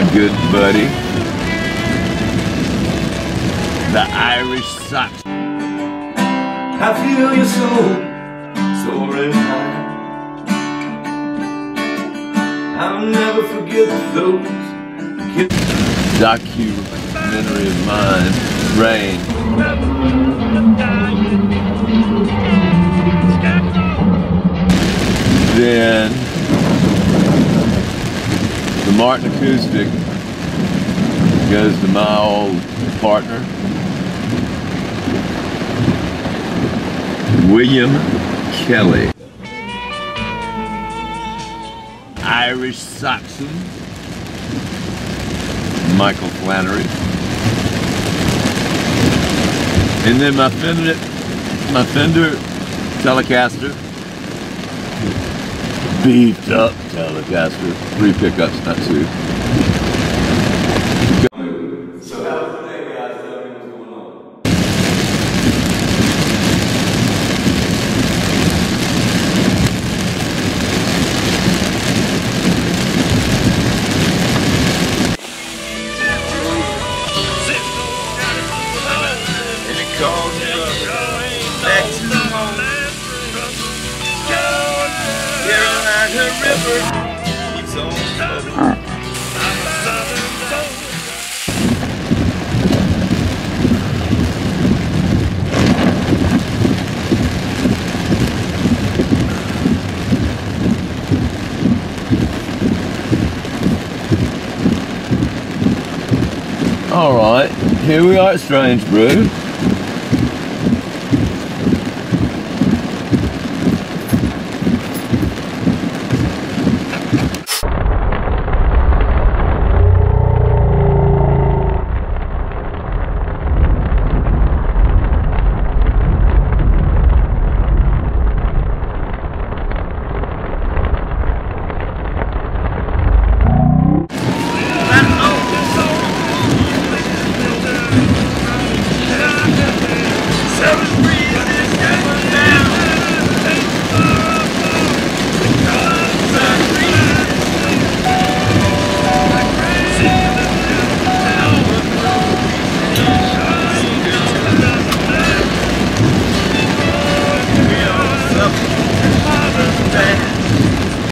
my good buddy, the Irish Sox. I feel your soul soaring high. I'll never forget those documentary of mine, Rain. Martin Acoustic goes to my old partner, William Kelly. Irish Saxon, Michael Flannery. And then my Fender, my Fender Telecaster, beefed up Telecaster, three pickups, not two. Carolina River keeps on flowing. All right, here we are at Strange Brew.